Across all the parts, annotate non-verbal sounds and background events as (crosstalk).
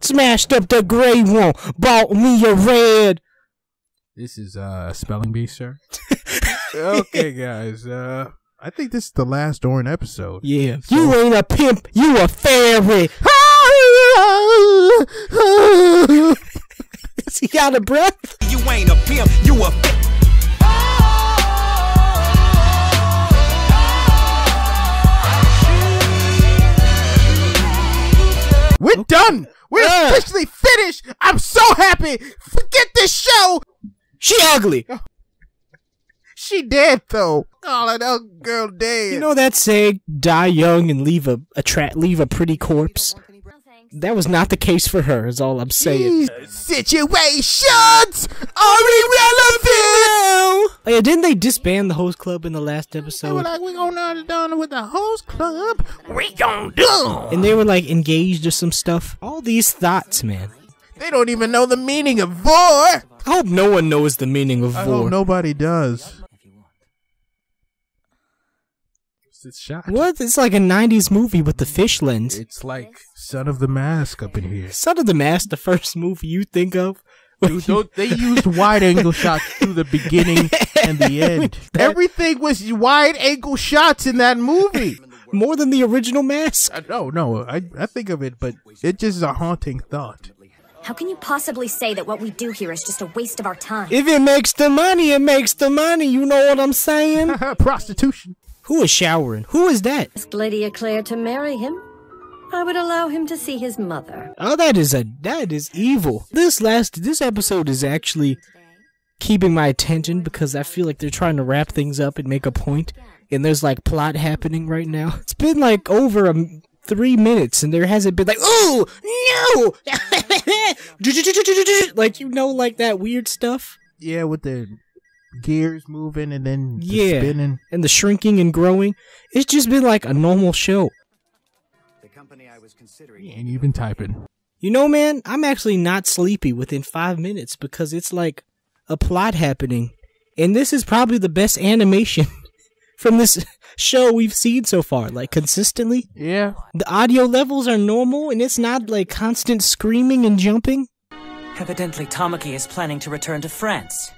Smashed up the gray one, bought me a red. This is uh spelling bee, sir. (laughs) okay, guys. Uh, I think this is the last Ouran episode. Yeah. You ain't a pimp, you a fairy. Is he out of breath? You ain't a pimp, you a We're done. We're Yeah. officially finished. I'm so happy. Forget this show. She ugly. She dead though. Oh, that old girl dead. You know that saying, die young and leave a, a tra- leave a pretty corpse? That was not the case for her, is all I'm saying. These situations are irrelevant. Oh, yeah, didn't they disband the host club in the last episode? They were episode? like, we gonna done with the host club. We gonna do. And they were like engaged or some stuff. All these thoughts, man. They don't even know the meaning of vor. I I hope no one knows the meaning of vor. nobody does. It's shot. What? It's like a 90s movie with the fish lens. It's like Son of the Mask up in here. Son of the Mask, the first movie you think of? Dude, tho- they used wide angle shots through the beginning (laughs) and the end. Everything was wide angle shots in that movie. More than the original Mask? I, no, no, I, I think of it, but it just is a haunting thought. How can you possibly say that what we do here is just a waste of our time? If it makes the money, it makes the money. You know what I'm saying? (laughs) Prostitution. Who is showering? Who is that? asked Lady Éclair to marry him, I would allow him to see his mother. Oh, that is a that is evil. This last this episode is actually keeping my attention because I feel like they're trying to wrap things up and make a point, and there's like plot happening right now. It's been like over a m- three minutes, and there hasn't been like oh no, (laughs) like you know like that weird stuff. Yeah, with the gears moving and then the Yeah, spinning. and the shrinking and growing. It's just been like a normal show. He ain't even typing. You know, man, I'm actually not sleepy within five minutes because it's like a plot happening. And this is probably the best animation (laughs) from this show we've seen so far. Like, consistently. Yeah. The audio levels are normal and it's not like constant screaming and jumping. Evidently, Tamaki is planning to return to France.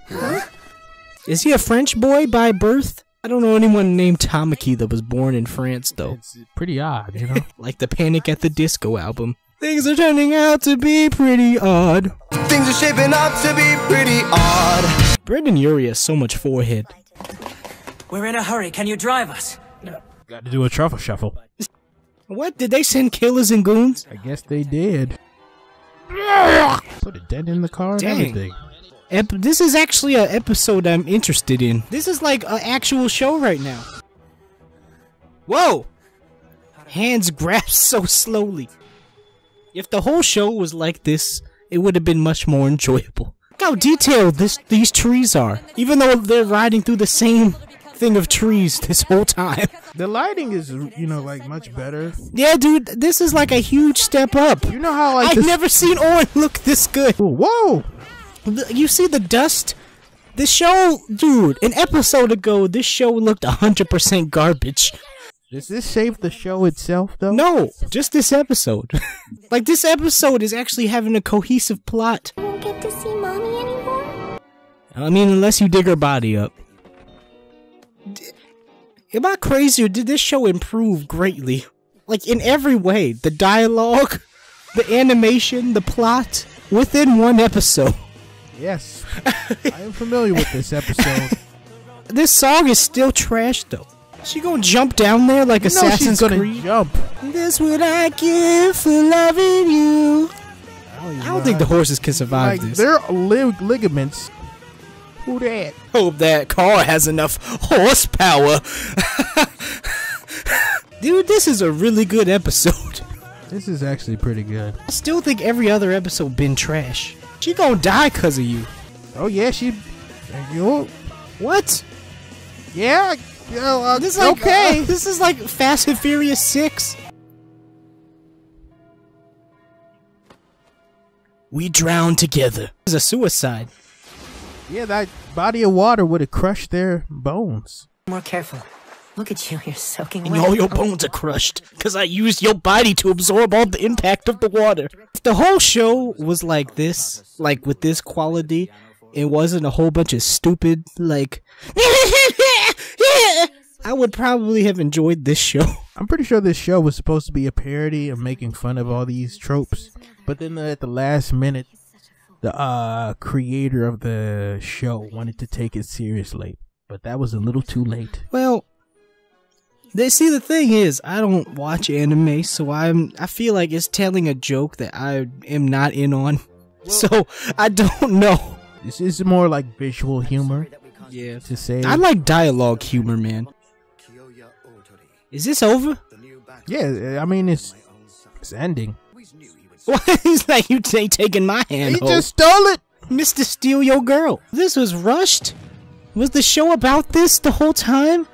Is he a French boy by birth? I don't know anyone named Tamaki that was born in France, though. It's pretty odd, you (laughs) know? Like the Panic at the Disco album. Things are turning out to be pretty odd. Things are shaping up to be pretty odd. Brendon Urie has so much forehead. We're in a hurry. Can you drive us? Got to do a truffle shuffle. What? Did they send killers and goons? I guess they did. Put a dent in the car and Dang. everything. Ep- this is actually an episode I'm interested in. This is like an actual show right now. Whoa! Hands (laughs) grasp so slowly. If the whole show was like this, it would have been much more enjoyable. Look how detailed this these trees are. Even though they're riding through the same thing of trees this whole time. (laughs) The lighting is, you know, like much better. Yeah, dude, this is like a huge step up. You know how like I've never seen Ouran look this good. Whoa! You see the dust? The show, dude, an episode ago, this show looked 100% garbage. Does this save the show itself though? No, just this episode. (laughs) like, this episode is actually having a cohesive plot. won't I mean, unless you dig her body up. Am I crazy or did this show improve greatly? Like, in every way. The dialogue, the animation, the plot, within one episode. Yes. I am familiar with this episode. (laughs) This song is still trash, though. She gonna jump down there like You know Assassin's she's gonna Creed? jump. This what I give for loving you. I don't think the horses can survive Like this. their lig- ligaments. Who that? Hope that car has enough horsepower. Dude, this is a really good episode. This is actually pretty good. I still think every other episode been trash. She gonna die cause of you. Oh yeah, she. You. What? Yeah. Know, uh, This is like okay. uh, this is like Fast and Furious Six. We drown together. It's a suicide. Yeah, that body of water would have crushed their bones. More careful. Look at you, you're soaking and wet. all your bones are crushed because I used your body to absorb all the impact of the water. If the whole show was like this, like with this quality, it wasn't a whole bunch of stupid, like, (laughs) I would probably have enjoyed this show. (laughs) I'm pretty sure this show was supposed to be a parody of making fun of all these tropes, but then at the last minute, the uh creator of the show wanted to take it seriously, but that was a little too late. Well, they see the thing is, I don't watch anime, so I'm I feel like it's telling a joke that I am not in on. (laughs) So I don't know. This is more like visual humor Yeah. to say. I like dialogue humor, man. Is this over? yeah, I mean it's it's ending. (laughs) What? He's like you t- taking my hand. He just stole it. Mr. Steal Your Girl. This was rushed. Was the show about this the whole time?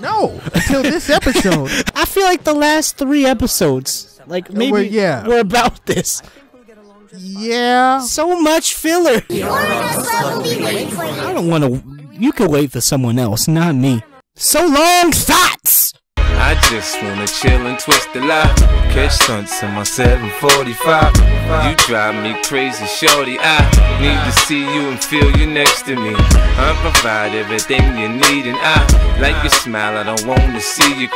No, until this episode. (laughs) I feel like the last three episodes, like maybe, well, yeah. were about this. yeah. So much filler. I don't want to. You can wait for someone else, not me. So long, thoughts. I just wanna chill and twist the lie. Catch stunts in my 745. You drive me crazy, shorty. I need to see you and feel you next to me. I provide everything you need, and I like your smile. I don't wanna see you.